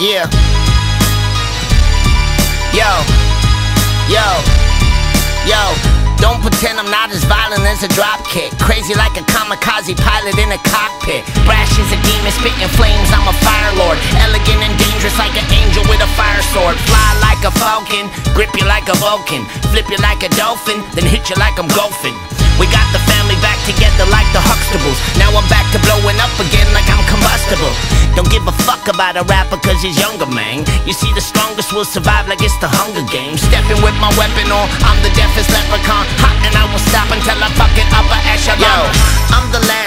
Yeah. Yo. Yo. Yo. Don't pretend I'm not as violent as a dropkick. Crazy like a kamikaze pilot in a cockpit. Brash as a demon, spitting flames, I'm a fire lord. Elegant and dangerous like an angel with a fire sword. Fly like a falcon, grip you like a Vulcan. Flip you like a dolphin, then hit you like I'm golfing. We got the family together like the Huxtables. Now I'm back to blowing up again like I'm combustible. Don't give a fuck about a rapper cause he's younger, man. You see, the strongest will survive like it's the Hunger Games. Stepping with my weapon on, I'm the deafest leprechaun. Hot and I will stop until I fuck it up a echelon. Yo, I'm the last, I'm the last,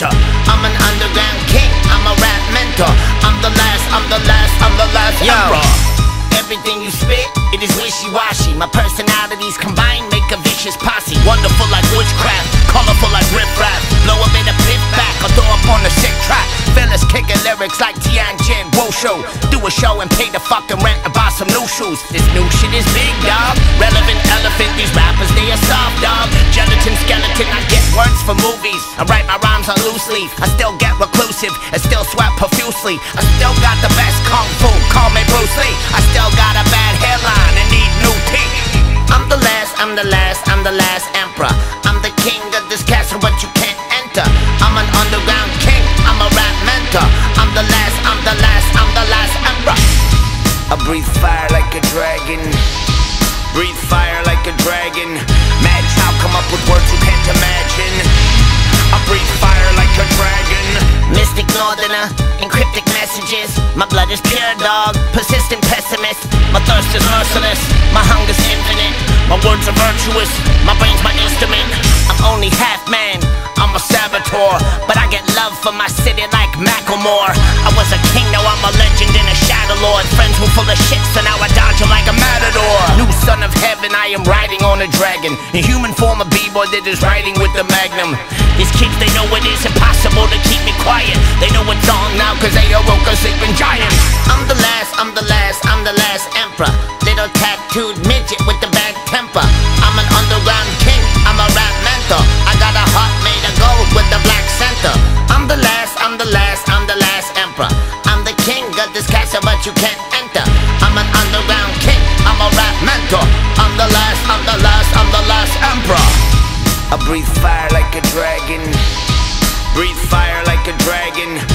I'm an underground king, I'm a rap mentor. I'm the last, I'm the last, I'm the last Yo. emperor. Everything you spit, it is wishy-washy. My personalities combined make a vicious posse. Wonderful like witchcraft, colorful like riffraff. Blow a bit of piff back, or throw up on the sick track. Fellas kicking lyrics like Tianjin Wosho. Do a show and pay the fucking rent and buy some new shoes. This new shit is big, dog. Relevant elephant, these rappers, they are soft, dog. Gelatin skeleton, I get words for movies. I write my rhymes on loose leaf. I still get reclusive and still sweat profusely. I still got the best kung fu, call me Bruce Lee. I still got a bad hairline and need new teeth. I'm the last, I'm the last, I'm the last emperor. I'm the king of this castle, but you can't enter. I'm an underground king, I'm a rap mentor. I'm the last, I'm the last, I'm the last emperor. I breathe fire like a dragon. Breathe fire like a dragon. MadChild come up with words Northerner, encryptic messages. My blood is pure, dog. Persistent pessimist. My thirst is merciless. My hunger's infinite. My words are virtuous. My brain's my instrument. I'm only half man. I'm a saboteur. But I get love for my city like Macklemore. I was a king, now I'm a legend and a shadow lord. Friends were full of shit, so now I dodge dodge 'em like a matador. New son of heaven, I am riding on a dragon. In human form, a b-boy that is riding with the magnum. These kids, they know it is impossible to keep me quiet. They know it's on now, cause they awoke a sleeping giant. I breathe fire like a dragon. Breathe fire like a dragon.